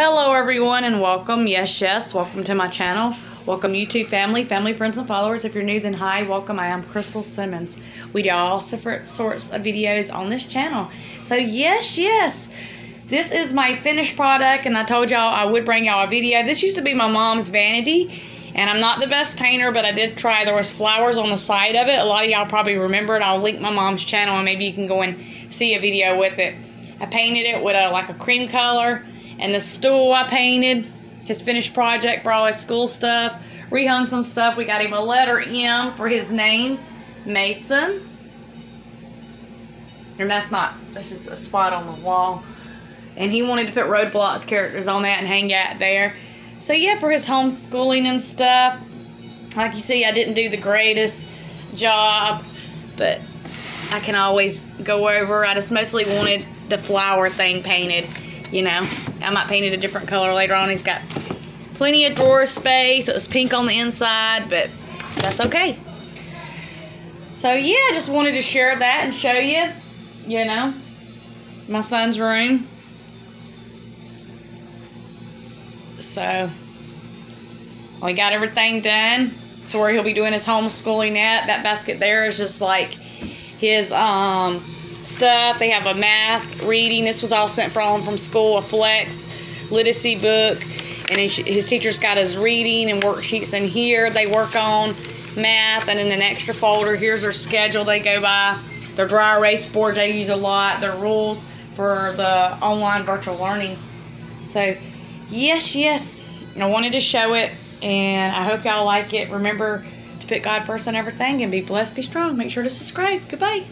Hello everyone and welcome. Yes, yes, welcome to my channel. Welcome YouTube family, family, friends, and followers. If you're new, then hi, welcome. I am Crystal Simmons. We do all different sorts of videos on this channel. So yes, yes, this is my finished product and I told y'all I would bring y'all a video. This used to be my mom's vanity and I'm not the best painter, but I did try. There was flowers on the side of it. A lot of y'all probably remember it. I'll link my mom's channel and maybe you can go and see a video with it. I painted it with a like a cream color and the stool I painted, his finished project for all his school stuff. Rehung some stuff. We got him a letter M for his name, Mason. And that's not, that's just a spot on the wall. And he wanted to put Roblox characters on that and hang out there. So yeah, for his homeschooling and stuff, like you see, I didn't do the greatest job, but I can always go over. I just mostly wanted the flower thing painted, you know. I might paint it a different color later on. He's got plenty of drawer space. It was pink on the inside, but that's okay. So yeah, I just wanted to share that and show you, you know, my son's room. So we got everything done. So where he'll be doing his homeschooling at. That basket there is just like his um stuff. They have a math reading. This was all sent from from school, a flex literacy book. And his teacher's got his reading and worksheets in here. They work on math. And in an extra folder, here's their schedule they go by. Their dry erase board they use a lot. Their rules for the online virtual learning. So, yes, yes, I wanted to show it. And I hope y'all like it. Remember to put God first in everything and be blessed, be strong. Make sure to subscribe. Goodbye.